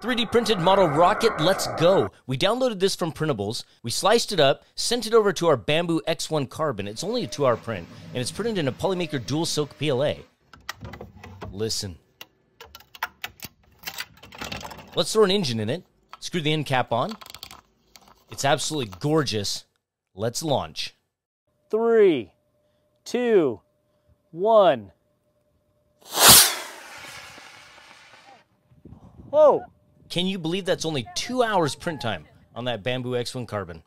3D printed model rocket, let's go. We downloaded this from Printables, we sliced it up, sent it over to our Bambu X1 Carbon. It's only a two hour print, and it's printed in a Polymaker Dual Silk PLA. Listen. Let's throw an engine in it, screw the end cap on. It's absolutely gorgeous. Let's launch. Three, two, one. Whoa! Can you believe that's only two hours print time on that Bambu X1 Carbon?